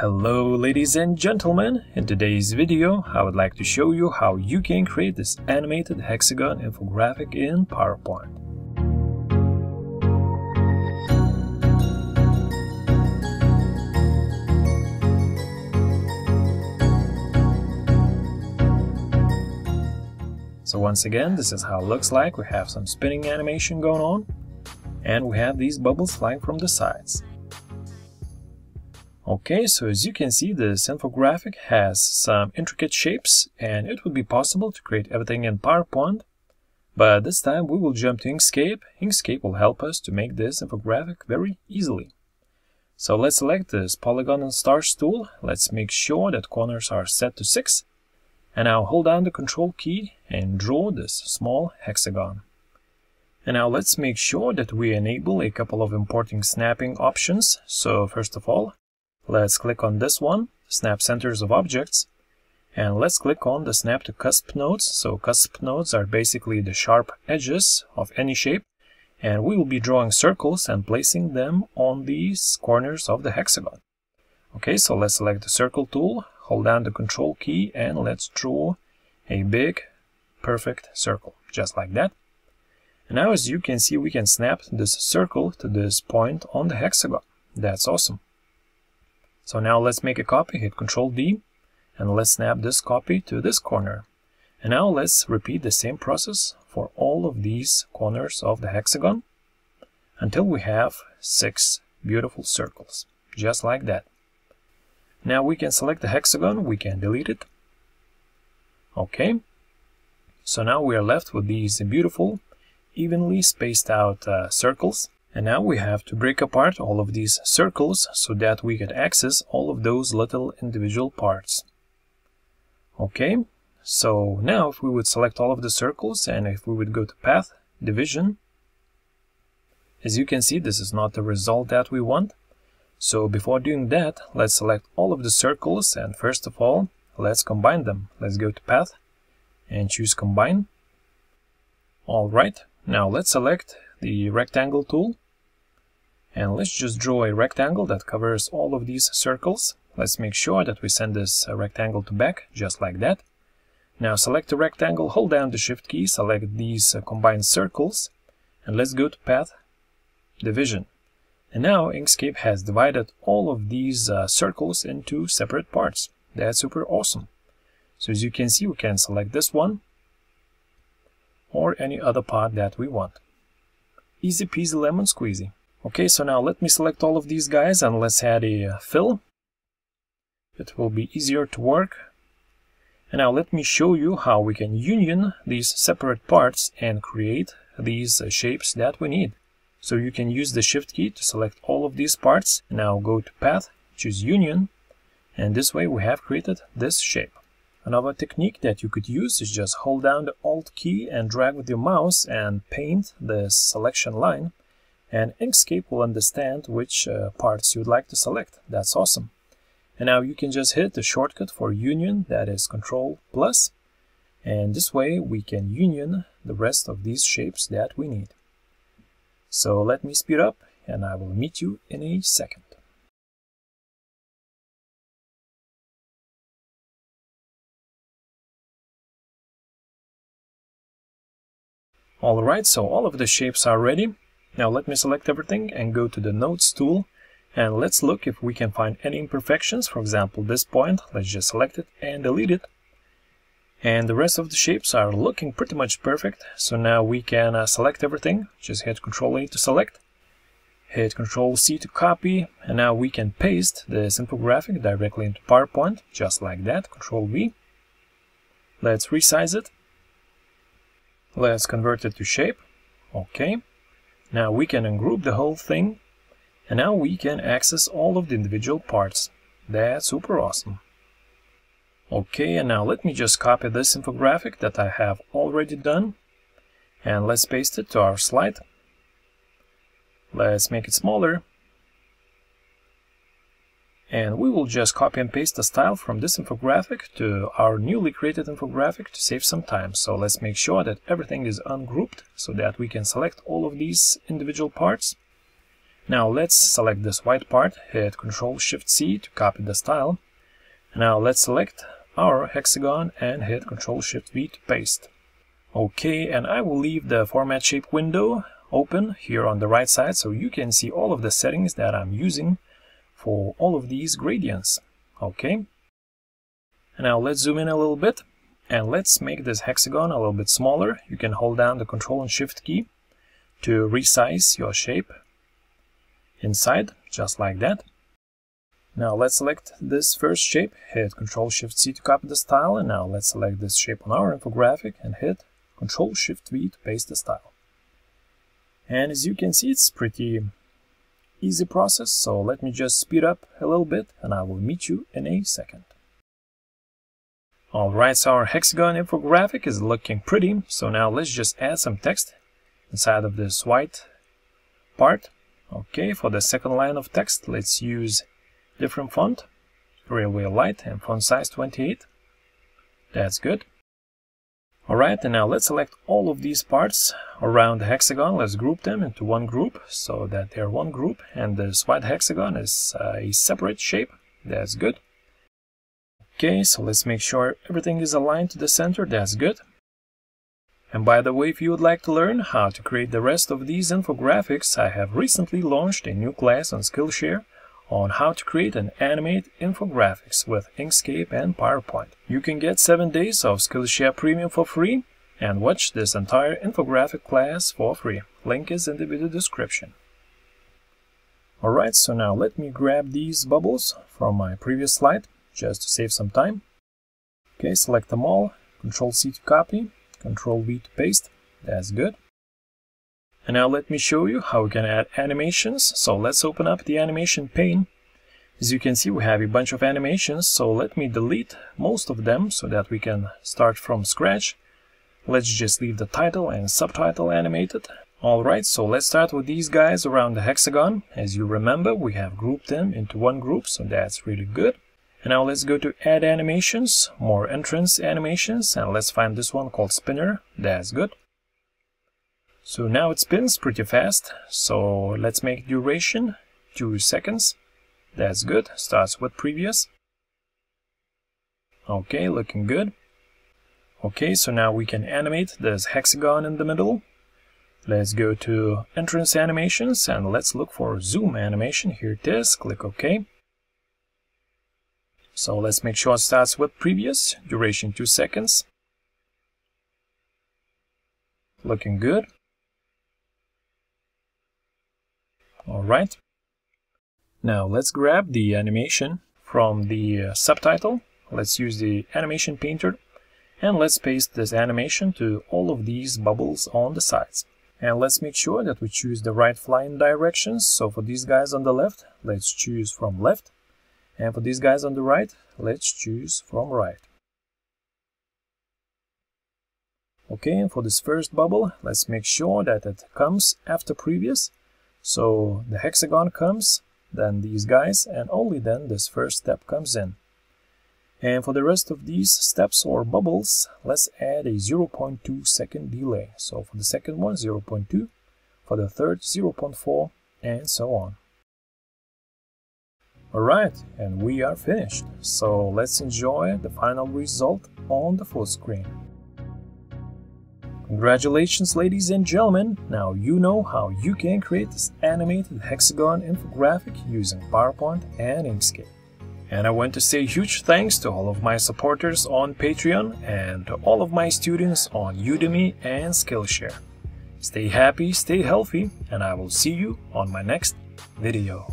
Hello ladies and gentlemen, in today's video I would like to show you how you can create this animated hexagon infographic in PowerPoint. So once again, this is how it looks like. We have some spinning animation going on, and we have these bubbles flying from the sides. Okay, so as you can see, this infographic has some intricate shapes, and it would be possible to create everything in PowerPoint, but this time we will jump to Inkscape. Inkscape will help us to make this infographic very easily. So let's select this polygon and stars tool. Let's make sure that corners are set to 6 and now hold down the control key and draw this small hexagon. And now let's make sure that we enable a couple of important snapping options. So first of all, let's click on this one, snap centers of objects, and let's click on the snap to cusp nodes. So cusp nodes are basically the sharp edges of any shape, and we will be drawing circles and placing them on these corners of the hexagon. Okay, so let's select the circle tool, hold down the control key and let's draw a big perfect circle just like that and now as you can see we can snap this circle to this point on the hexagon that's awesome so now let's make a copy hit ctrl D and let's snap this copy to this corner and now let's repeat the same process for all of these corners of the hexagon until we have six beautiful circles just like that now we can select the hexagon, we can delete it. Okay. So now we are left with these beautiful, evenly spaced out uh, circles. And now we have to break apart all of these circles so that we can access all of those little individual parts. Okay, so now if we would select all of the circles and if we would go to Path, Division, as you can see this is not the result that we want. So before doing that, let's select all of the circles and first of all, let's combine them. Let's go to Path and choose Combine. Alright, now let's select the Rectangle tool and let's just draw a rectangle that covers all of these circles. Let's make sure that we send this uh, rectangle to back, just like that. Now select the rectangle, hold down the Shift key, select these uh, combined circles, and let's go to Path, Division. And now Inkscape has divided all of these uh, circles into separate parts. That's super awesome. So as you can see, we can select this one or any other part that we want. Easy peasy lemon squeezy. Okay, so now let me select all of these guys and let's add a uh, fill. It will be easier to work. And now let me show you how we can union these separate parts and create these uh, shapes that we need. So you can use the shift key to select all of these parts. Now go to path, choose union, and this way we have created this shape. Another technique that you could use is just hold down the alt key and drag with your mouse and paint the selection line and Inkscape will understand which uh, parts you'd like to select. That's awesome. And now you can just hit the shortcut for union that is control plus and this way we can union the rest of these shapes that we need. So let me speed up and I will meet you in a second. Alright, so all of the shapes are ready. Now let me select everything and go to the Nodes tool and let's look if we can find any imperfections. For example, this point, let's just select it and delete it. And the rest of the shapes are looking pretty much perfect. So now we can uh, select everything. Just hit Ctrl A to select. Hit Ctrl C to copy. And now we can paste this infographic directly into PowerPoint, just like that. Ctrl V. Let's resize it. Let's convert it to shape. Okay. Now we can ungroup the whole thing. And now we can access all of the individual parts. That's super awesome. Okay, and now let me just copy this infographic that I have already done and let's paste it to our slide. Let's make it smaller. And we will just copy and paste the style from this infographic to our newly created infographic to save some time. So let's make sure that everything is ungrouped so that we can select all of these individual parts. Now let's select this white part, hit Ctrl Shift C to copy the style. Now let's select our hexagon and hit Ctrl Shift V to paste. Okay, and I will leave the format shape window open here on the right side so you can see all of the settings that I'm using for all of these gradients. Okay. Now let's zoom in a little bit and let's make this hexagon a little bit smaller. You can hold down the Control and Shift key to resize your shape inside, just like that. Now let's select this first shape, hit Ctrl Shift C to copy the style, and now let's select this shape on our infographic and hit Ctrl Shift V to paste the style. And as you can see, it's pretty easy process, so let me just speed up a little bit and I will meet you in a second. Alright, so our hexagon infographic is looking pretty, so now let's just add some text inside of this white part. Okay, for the second line of text, let's use different font, Raleway Light and font size 28. That's good. Alright, and now let's select all of these parts around the hexagon. Let's group them into one group so that they're one group and this white hexagon is uh, a separate shape. That's good. Okay, so let's make sure everything is aligned to the center. That's good. And by the way, if you would like to learn how to create the rest of these infographics, I have recently launched a new class on Skillshare on how to create and animate infographics with Inkscape and PowerPoint. You can get 7 days of Skillshare Premium for free and watch this entire infographic class for free. Link is in the video description. Alright, so now let me grab these bubbles from my previous slide, just to save some time. Okay, select them all, Control C to copy, Control V to paste, that's good. And now let me show you how we can add animations. So let's open up the animation pane. As you can see, we have a bunch of animations, so let me delete most of them so that we can start from scratch. Let's just leave the title and subtitle animated. Alright, so let's start with these guys around the hexagon. As you remember, we have grouped them into one group, so that's really good. And now let's go to add animations, more entrance animations, and let's find this one called spinner. That's good. So now it spins pretty fast, so let's make duration 2 seconds. That's good, starts with previous. Okay, looking good. Okay, so now we can animate this hexagon in the middle. Let's go to entrance animations and let's look for zoom animation. Here it is, click OK. So let's make sure it starts with previous, duration 2 seconds. Looking good. Alright. Now let's grab the animation from the uh, subtitle. Let's use the animation painter and let's paste this animation to all of these bubbles on the sides. And let's make sure that we choose the right flying directions. So for these guys on the left, let's choose from left. And for these guys on the right, let's choose from right. Okay, and for this first bubble, let's make sure that it comes after previous so the hexagon comes, then these guys, and only then this first step comes in. And for the rest of these steps or bubbles, let's add a 0.2 second delay. So for the second one, 0.2, for the third, 0.4, and so on. Alright, and we are finished. So let's enjoy the final result on the full screen. Congratulations ladies and gentlemen, now you know how you can create this animated hexagon infographic using PowerPoint and Inkscape. And I want to say huge thanks to all of my supporters on Patreon and to all of my students on Udemy and Skillshare. Stay happy, stay healthy, and I will see you on my next video.